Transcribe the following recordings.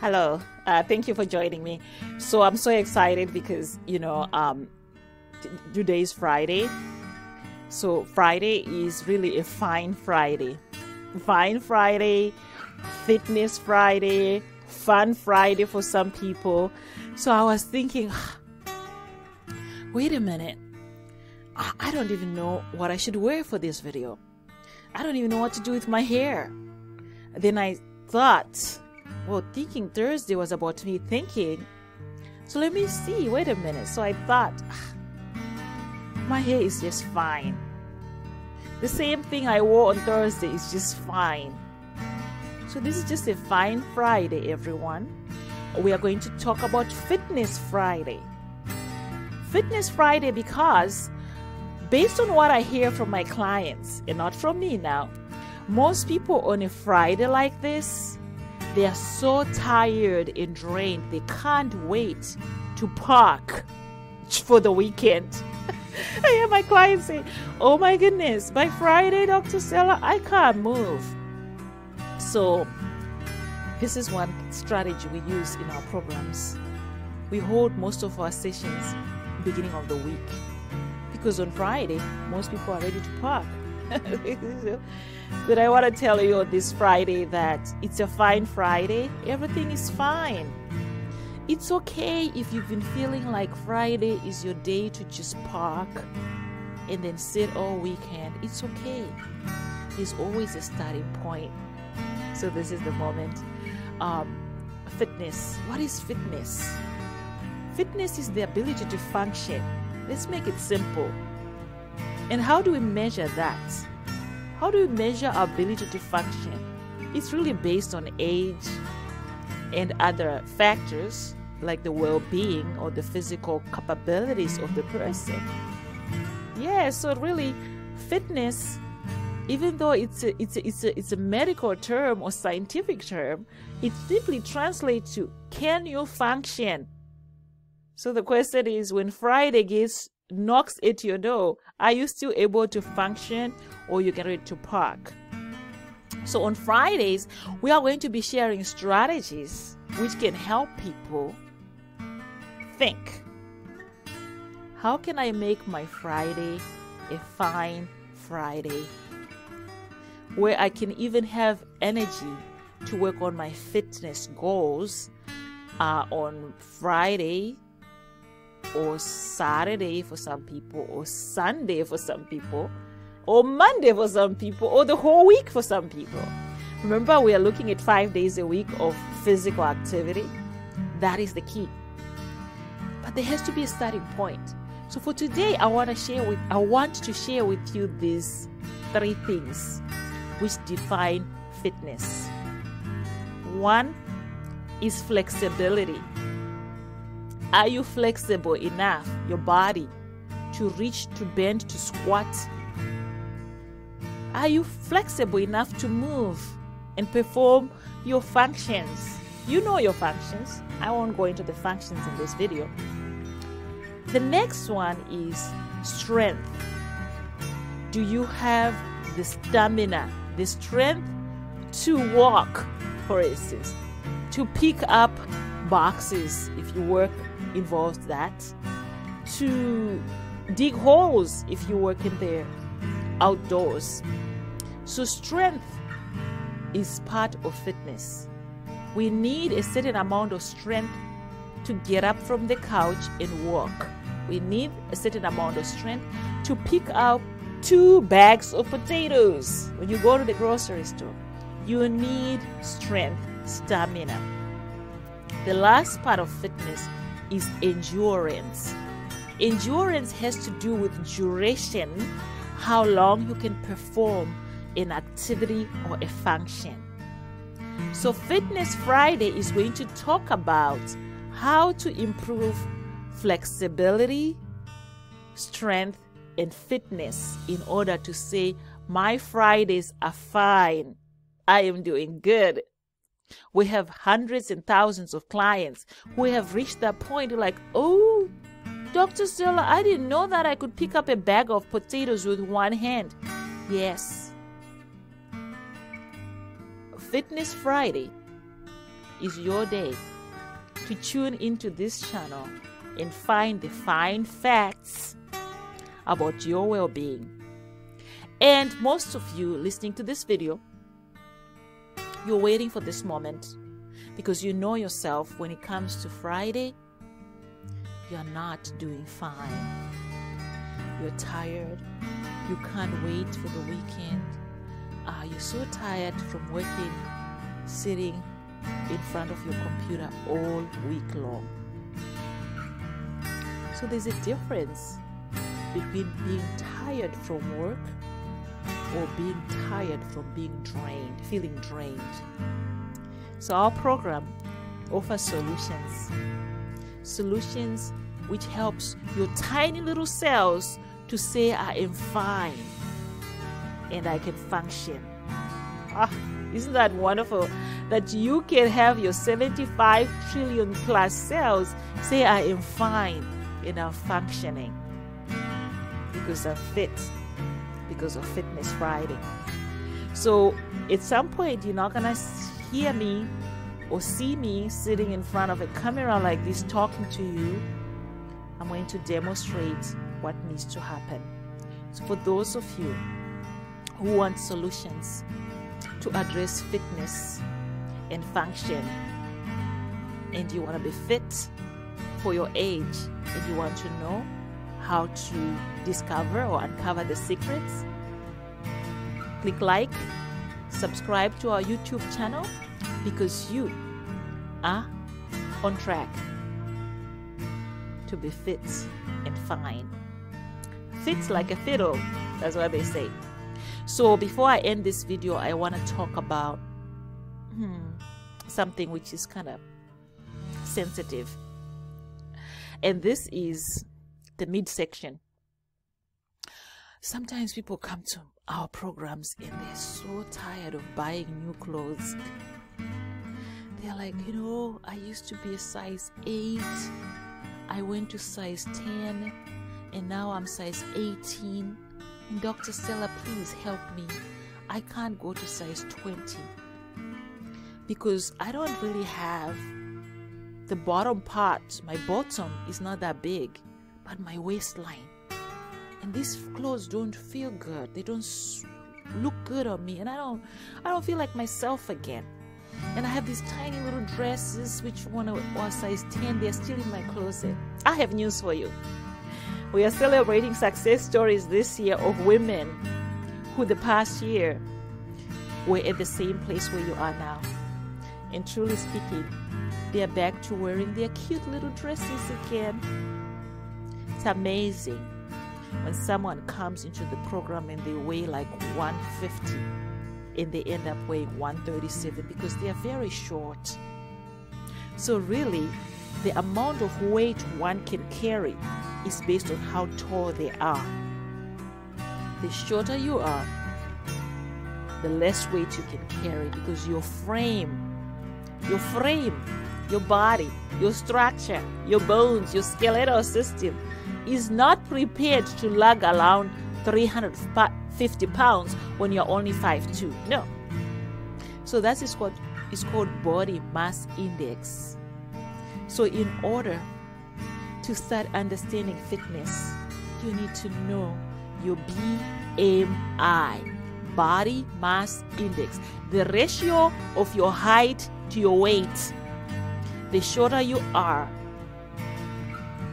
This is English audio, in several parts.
Hello. Uh, thank you for joining me. So I'm so excited because you know um, today is Friday. So Friday is really a fine Friday. Fine Friday, fitness Friday, fun Friday for some people. So I was thinking, wait a minute. I don't even know what I should wear for this video. I don't even know what to do with my hair. Then I thought, well, thinking Thursday was about me thinking. So let me see. Wait a minute. So I thought, my hair is just fine. The same thing I wore on Thursday is just fine. So this is just a fine Friday, everyone. We are going to talk about Fitness Friday. Fitness Friday because based on what I hear from my clients, and not from me now, most people on a Friday like this, they are so tired and drained, they can't wait to park for the weekend. I hear my clients say, Oh my goodness, by Friday, Dr. Stella, I can't move. So, this is one strategy we use in our programs. We hold most of our sessions beginning of the week because on Friday, most people are ready to park. but I want to tell you on this Friday that it's a fine Friday. Everything is fine. It's okay if you've been feeling like Friday is your day to just park and then sit all weekend. It's okay. There's always a starting point. So this is the moment. Um, fitness. What is fitness? Fitness is the ability to function. Let's make it simple. And how do we measure that? How do we measure our ability to function? It's really based on age and other factors like the well being or the physical capabilities of the person. Yeah, so really, fitness, even though it's a, it's a, it's a, it's a medical term or scientific term, it simply translates to can you function? So the question is when Friday gets knocks at your door, are you still able to function or you get ready to park? So on Fridays, we are going to be sharing strategies which can help people think. How can I make my Friday a fine Friday? Where I can even have energy to work on my fitness goals uh, on Friday or Saturday for some people, or Sunday for some people, or Monday for some people, or the whole week for some people. Remember, we are looking at five days a week of physical activity. That is the key. But there has to be a starting point. So for today, I want to share with I want to share with you these three things which define fitness. One is flexibility. Are you flexible enough, your body, to reach, to bend, to squat? Are you flexible enough to move and perform your functions? You know your functions. I won't go into the functions in this video. The next one is strength. Do you have the stamina, the strength to walk, for instance, to pick up boxes if you work involves that, to dig holes if you work in there outdoors. So, strength is part of fitness. We need a certain amount of strength to get up from the couch and walk. We need a certain amount of strength to pick up two bags of potatoes when you go to the grocery store. You need strength, stamina. The last part of fitness is endurance. Endurance has to do with duration, how long you can perform an activity or a function. So, Fitness Friday is going to talk about how to improve flexibility, strength, and fitness in order to say, My Fridays are fine. I am doing good. We have hundreds and thousands of clients who have reached that point like, oh, Dr. Stella, I didn't know that I could pick up a bag of potatoes with one hand. Yes. Fitness Friday is your day to tune into this channel and find the fine facts about your well being. And most of you listening to this video, you're waiting for this moment because you know yourself when it comes to Friday, you're not doing fine. You're tired. You can't wait for the weekend. Uh, you're so tired from working, sitting in front of your computer all week long. So there's a difference between being tired from work or being tired from being drained, feeling drained. So our program offers solutions. Solutions which helps your tiny little cells to say I am fine and I can function. Ah, isn't that wonderful? That you can have your 75 trillion plus cells say I am fine and I'm functioning because I'm fit because of Fitness Friday. So at some point, you're not gonna hear me or see me sitting in front of a camera like this talking to you. I'm going to demonstrate what needs to happen. So, for those of you who want solutions to address fitness and function, and you want to be fit for your age, and you want to know how to discover or uncover the secrets, click like, subscribe to our YouTube channel because you are on track to be fit and fine. Fit like a fiddle, that's what they say. So before I end this video, I want to talk about hmm, something which is kind of sensitive. And this is the midsection. Sometimes people come to our programs and they're so tired of buying new clothes. They're like, you know, I used to be a size 8, I went to size 10, and now I'm size 18. And Dr. Stella, please help me. I can't go to size 20 because I don't really have the bottom part, my bottom is not that big but my waistline. And these clothes don't feel good. They don't look good on me, and I don't, I don't feel like myself again. And I have these tiny little dresses which one are size 10. They're still in my closet. I have news for you. We are celebrating success stories this year of women who the past year were at the same place where you are now. And truly speaking, they are back to wearing their cute little dresses again amazing when someone comes into the program and they weigh like 150 and they end up weighing 137 because they are very short. So, really, the amount of weight one can carry is based on how tall they are. The shorter you are, the less weight you can carry because your frame, your frame, your body, your structure, your bones, your skeletal system is not prepared to lug around 350 pounds when you're only 5'2. No. So that is what is called body mass index. So, in order to start understanding fitness, you need to know your BMI, body mass index, the ratio of your height to your weight. The shorter you are,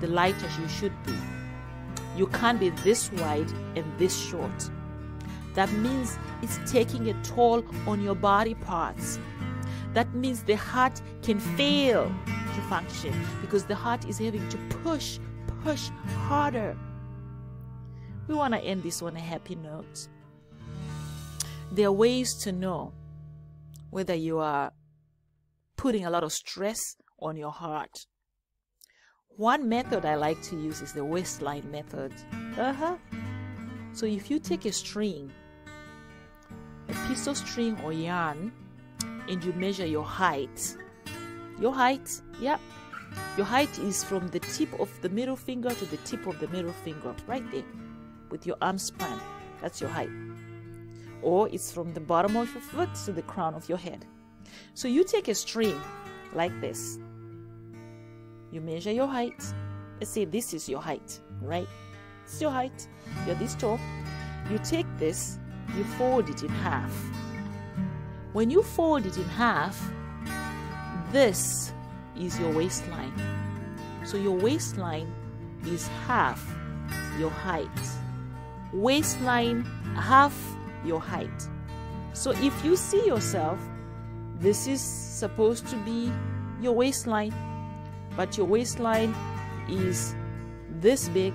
the light as you should be. You can't be this wide and this short. That means it's taking a toll on your body parts. That means the heart can fail to function because the heart is having to push, push harder. We want to end this on a happy note. There are ways to know whether you are putting a lot of stress on your heart one method I like to use is the waistline method. Uh huh. So if you take a string, a piece of string or yarn, and you measure your height, your height, yep, your height is from the tip of the middle finger to the tip of the middle finger, right there, with your arm span. That's your height. Or it's from the bottom of your foot to the crown of your head. So you take a string like this. You measure your height. Let's say this is your height, right? It's your height. You're this tall. You take this, you fold it in half. When you fold it in half, this is your waistline. So your waistline is half your height. Waistline half your height. So if you see yourself, this is supposed to be your waistline, but your waistline is this big,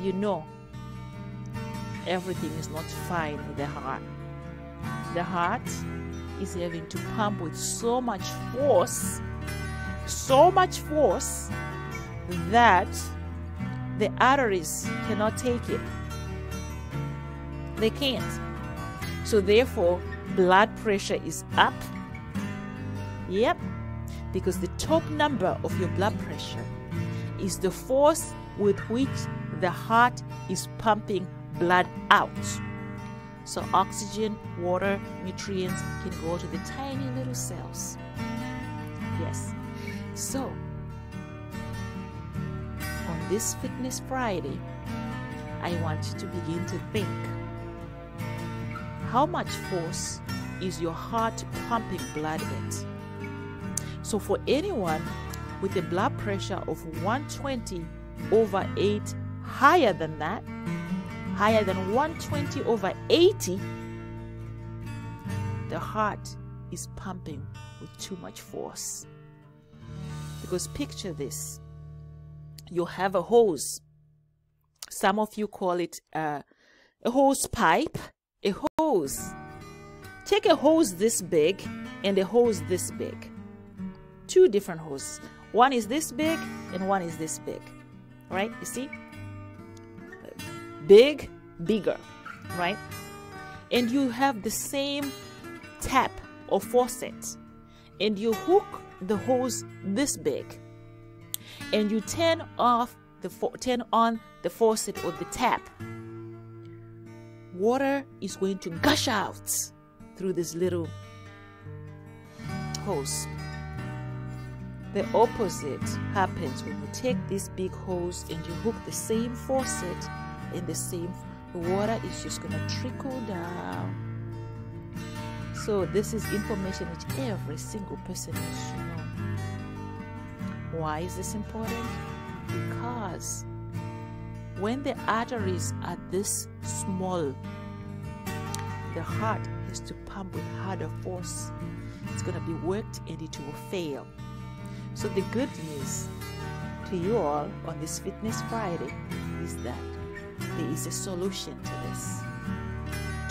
you know everything is not fine with the heart. The heart is having to pump with so much force, so much force that the arteries cannot take it. They can't. So, therefore, blood pressure is up. Yep, because the top number of your blood pressure is the force with which the heart is pumping blood out. So, oxygen, water, nutrients can go to the tiny little cells. Yes. So, on this Fitness Friday, I want you to begin to think how much force is your heart pumping blood at? So, for anyone with a blood pressure of 120 over 8, higher than that, higher than 120 over 80, the heart is pumping with too much force. Because picture this you have a hose. Some of you call it uh, a hose pipe, a hose. Take a hose this big and a hose this big. Two different hoses. One is this big and one is this big. Right? You see? Big, bigger. Right? And you have the same tap or faucet. And you hook the hose this big. And you turn off the turn on the faucet or the tap. Water is going to gush out through this little hose. The opposite happens when you take this big hose and you hook the same faucet and the same the water is just going to trickle down. So this is information which every single person needs to know. Why is this important? Because when the arteries are this small, the heart has to pump with harder force. It's going to be worked and it will fail. So, the good news to you all on this Fitness Friday is that there is a solution to this.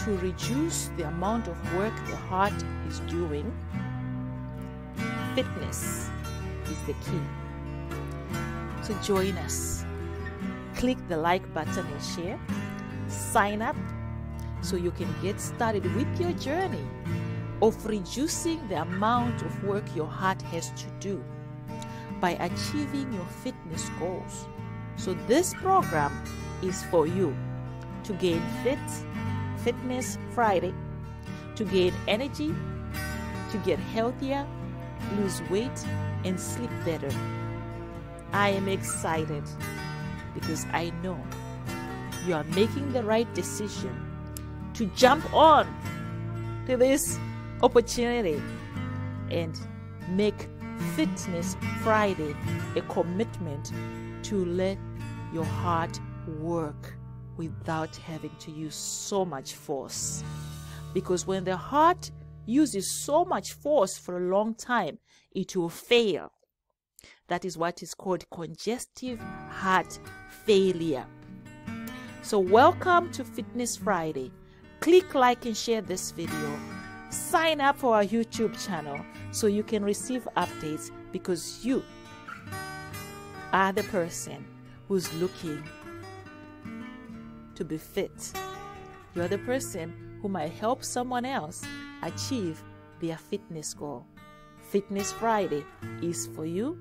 To reduce the amount of work the heart is doing, fitness is the key. So, join us. Click the like button and share. Sign up so you can get started with your journey of reducing the amount of work your heart has to do by achieving your fitness goals. So, this program is for you to gain fit, Fitness Friday, to gain energy, to get healthier, lose weight, and sleep better. I am excited because I know you are making the right decision to jump on to this opportunity and make Fitness Friday a commitment to let your heart work without having to use so much force. Because when the heart uses so much force for a long time, it will fail. That is what is called congestive heart failure. So, welcome to Fitness Friday. Click like and share this video. Sign up for our YouTube channel so you can receive updates because you are the person who's looking to be fit. You're the person who might help someone else achieve their fitness goal. Fitness Friday is for you.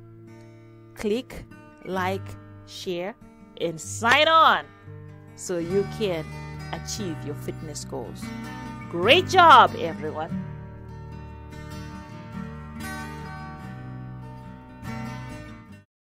Click, like, share, and sign on so you can achieve your fitness goals. Great job, everyone!